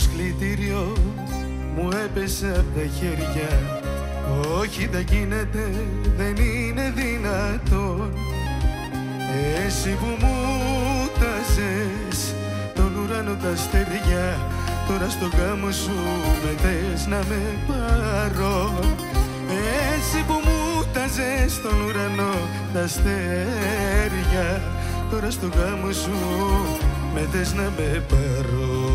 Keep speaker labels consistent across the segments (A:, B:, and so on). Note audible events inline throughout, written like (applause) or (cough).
A: Δημήτριο μου έπεσε από τα χέρια. Όχι δεν γίνεται, δεν είναι δυνατόν. Εσύ που μου τάζες τον ουρανό τα αστέρια Τώρα στο γάμο σου με θες να με πάρω. Εσύ που μου τάζες τον ουρανό τα αστέρια Τώρα στο γάμο σου με θες να με πάρω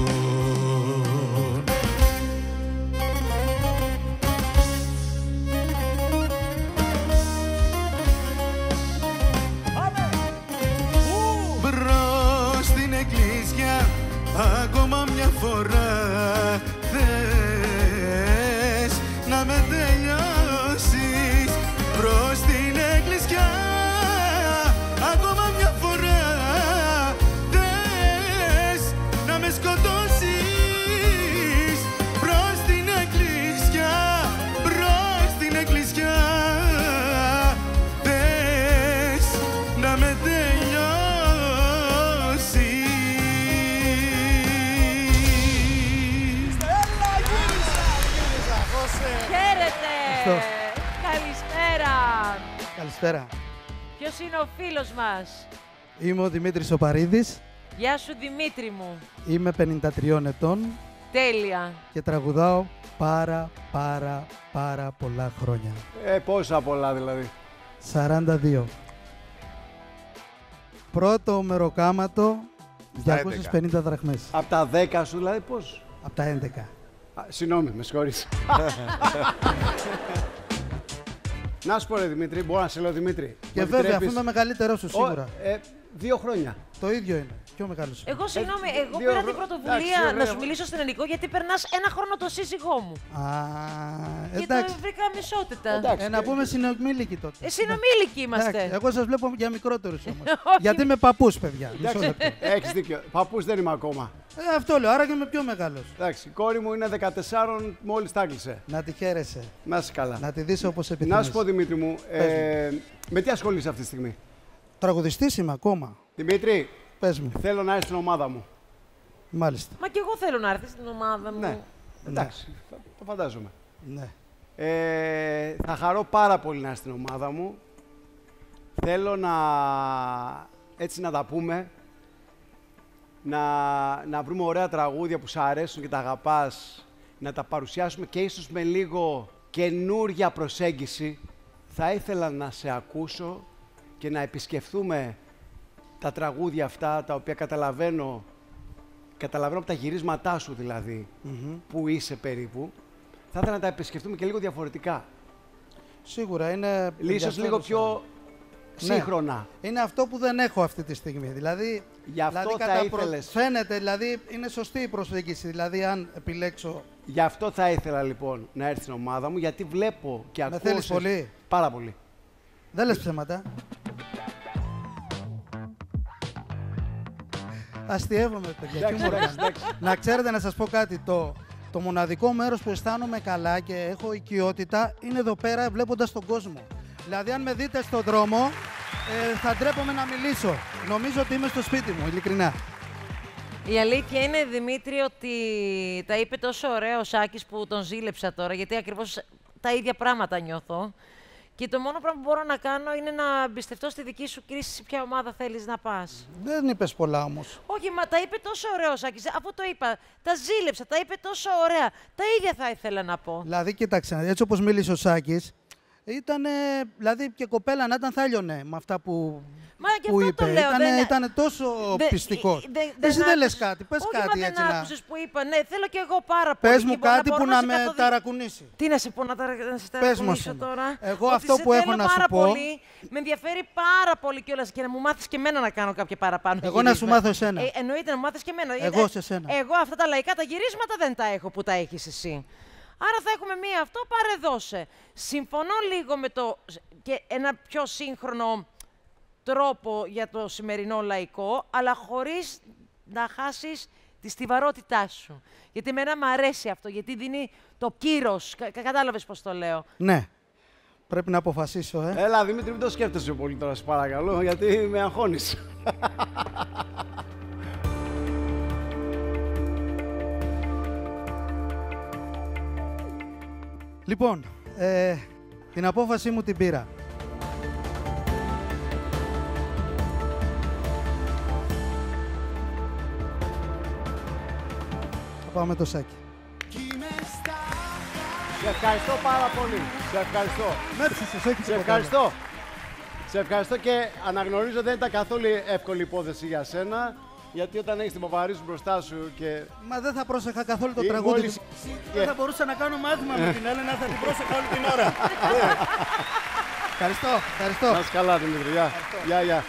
B: Χαίρετε!
C: Ευχαριστώ.
B: Καλησπέρα!
C: Καλησπέρα.
B: Ποιος είναι ο φίλος μας;
C: Είμαι ο Δημήτρης Οπαρίδης,
B: Γεια σου Δημήτρη μου.
C: είμαι 53 ετών
B: Τέλεια.
C: και τραγουδάω πάρα πάρα πάρα πολλά χρόνια.
D: Ε, πόσα πολλά δηλαδή.
C: 42. Πρώτο μεροκάματο,
D: Στα
C: 250 δραχμές.
D: Από τα 10 σου δηλαδή πώς;
C: Από τα 11.
D: Α, Συγγνώμη, με συγχωρείς. (laughs) να σου πω ρε Δημήτρη, μπορώ να σε λέω Δημήτρη.
C: Και
D: Μου
C: βέβαια, αφού
D: επιτρέπεις-
C: είμαι μεγαλύτερό σου
D: Ω,
C: σίγουρα.
D: ε, δύο χρόνια.
C: Το ίδιο είναι. Πιο μεγάλος σου.
B: Εγώ συγγνώμη,
D: Ε,
B: εγώ
D: δύο
B: πήρα
D: ευρώ.
B: την πρωτοβουλία
D: Εντάξει,
B: να
D: ωραία.
B: σου μιλήσω στην ελληνικό γιατί περνάς ένα χρόνο το σύζυγό μου.
C: Α,
B: Και το
C: εντάξει.
B: βρήκα μισότητα.
D: Εντάξει.
C: Ε, να πούμε συνομήλικοι τότε.
B: Ε, συνομήλικοι είμαστε.
C: Εντάξει, εγώ σας βλέπω για μικρότερους (laughs) όμως.
B: Όχι.
C: Γιατί είμαι παππούς, παιδιά. Μισό
D: Εντάξει,
C: λεπτό.
D: έχεις δίκιο. Παππούς δεν είμαι ακόμα.
C: Ε, αυτό λέω, άρα και είμαι πιο μεγάλος.
D: Εντάξει, η κόρη μου είναι 14, μόλις τα έκλεισε.
C: Να τη χαίρεσαι.
D: Να είσαι καλά.
C: Να τη δεις όπως επιθυμεί.
D: Να σου πω Δημήτρη μου, ε, με τι ασχολείσαι αυτή τη στιγμή;
C: Τραγουδιστής είμαι ακόμα.
D: Δημήτρη,
C: Πες μου.
D: θέλω να έρθεις στην ομάδα μου.
C: Μάλιστα.
B: Μα και εγώ θέλω να έρθεις στην ομάδα μου.
D: Ναι, εντάξει, θα- το φαντάζομαι.
C: Ναι.
D: Ε, θα χαρώ πάρα πολύ να είσαι στην ομάδα μου. Θέλω να έτσι να τα πούμε, να, να βρούμε ωραία τραγούδια που σου αρέσουν και τα αγαπάς, να τα παρουσιάσουμε και ίσως με λίγο καινούρια προσέγγιση. Θα ήθελα να σε ακούσω και να επισκεφθούμε τα τραγούδια αυτά, τα οποία καταλαβαίνω, καταλαβαίνω από τα γυρίσματά σου δηλαδή, που είσαι περίπου. Θα ήθελα να τα επισκεφτούμε και λίγο διαφορετικά.
C: Σίγουρα είναι.
D: Ίσως λίγο πιο
C: Ναι.
D: σύγχρονα.
C: Είναι αυτό που δεν έχω αυτή τη στιγμή. Δηλαδή,
D: Γι' αυτό
C: δηλαδή
D: θα
C: κατά προ-
D: ήθελες.
C: Φαίνεται, δηλαδή είναι σωστή η προσέγγιση. Δηλαδή, αν επιλέξω.
D: Γι' αυτό θα ήθελα λοιπόν να έρθει στην ομάδα μου, γιατί βλέπω και
C: Με
D: ακούω...
C: θέλεις
D: σε-
C: πολύ;
D: Πάρα πολύ.
C: Δεν λες ψέματα. Αστειεύομαι, παιδιά.
D: Εντάξει,
C: χιούμορ
D: εντάξει,
C: κάνω.
D: εντάξει.
C: να ξέρετε, να σας πω κάτι. Το, το μοναδικό μέρος που αισθάνομαι καλά και έχω οικειότητα είναι εδώ πέρα βλέποντας τον κόσμο. Δηλαδή, αν με δείτε στον δρόμο, ε, θα ντρέπομαι να μιλήσω. Νομίζω ότι είμαι στο σπίτι μου, ειλικρινά.
B: Η αλήθεια είναι, Δημήτρη, ότι τα είπε τόσο ωραίο ο Σάκης που τον ζήλεψα τώρα, γιατί ακριβώς τα ίδια πράγματα νιώθω. Και το μόνο πράγμα που μπορώ να κάνω είναι να εμπιστευτώ στη δική σου κρίση σε ποια ομάδα θέλεις να πας.
C: Δεν είπες πολλά όμως.
B: Όχι, μα τα είπε τόσο ωραίο ο Σάκης. Αφού το είπα, τα ζήλεψα, τα είπε τόσο ωραία. Τα ίδια θα ήθελα να πω.
C: Δηλαδή, κοίταξε, έτσι όπως μίλησε ο Σάκης, ήταν, δηλαδή και κοπέλα να ήταν θα έλειωνε με αυτά που,
B: Μα και
C: που
B: αυτό
C: είπε.
B: το λέω,
C: Ήτανε,
B: δεν-
C: ήτανε τόσο
B: Δε-
C: πιστικός.
B: ε, δε-
C: Εσύ δεν
B: άκουσες-
C: λες κάτι, πες
B: Όχι,
C: κάτι
B: μα
C: έτσι
B: δεν
C: να...
B: άκουσες που είπα. Ναι, θέλω και εγώ πάρα πολύ.
C: Πες
B: και
C: μου
B: μπορώ
C: κάτι
B: μπορώ
C: που να
B: σε
C: με
B: καθοδη-
C: ταρακουνήσει.
B: Τι να σε πω, να, ταρα... να σε
C: Πες
B: ταρακουνήσω
C: μας όμως.
B: τώρα.
C: Εγώ
B: Ότι
C: αυτό
B: σε
C: που έχω
B: θέλω
C: να σου
B: πάρα
C: πω-
B: Πολύ, με ενδιαφέρει πάρα πολύ κιόλας και να μου μάθεις και εμένα να κάνω κάποια παραπάνω.
C: Εγώ να σου
B: γυρίσματα.
C: μάθω εσένα.
B: Ε, εννοείται να μου μάθεις και εμένα.
C: Εγώ
B: Ε,
C: σε σένα.
B: Εγώ αυτά τα λαϊκά τα γυρίσματα δεν τα έχω που τα έχεις εσύ. Άρα θα έχουμε μία αυτό, πάρε δώσε. Συμφωνώ λίγο με το. και ένα πιο σύγχρονο τρόπο για το σημερινό λαϊκό, αλλά χωρίς να χάσεις τη στιβαρότητά σου. Γιατί εμένα μου αρέσει αυτό, γιατί δίνει το κύρος. Κα, κα- κατάλαβες πώς το λέω.
C: Ναι, πρέπει να αποφασίσω, ε.
D: Έλα, Δημήτρη, μην το σκέφτεσαι πολύ τώρα, σε παρακαλώ, γιατί με αγχώνεις. (laughs)
C: Λοιπόν, ε, την απόφασή μου την πήρα. Θα πάμε το σάκι.
D: Σε ευχαριστώ πάρα πολύ. Σε ευχαριστώ.
C: Μέτρησες, όχι
D: Σε ευχαριστώ. Σε ευχαριστώ και αναγνωρίζω δεν ήταν καθόλου εύκολη υπόθεση για σένα. Γιατί όταν έχεις την Παπαρίζου μπροστά σου και.
C: Μα δεν θα πρόσεχα καθόλου το
D: Ή
C: τραγούδι.
D: μόλις-
C: του.
E: Δεν θα μπορούσα να κάνω μάθημα με την Έλενα, θα την πρόσεχα όλη την ώρα. (laughs)
C: Ευχαριστώ, ευχαριστώ.
D: Να είσαι καλά, Δημήτρη. Γεια. Γεια, γεια.